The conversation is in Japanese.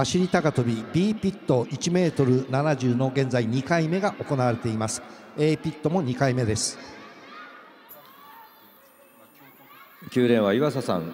走り高跳び B ピット1メートル70の現在2回目が行われています。A ピットも2回目です。9レーンは岩佐さん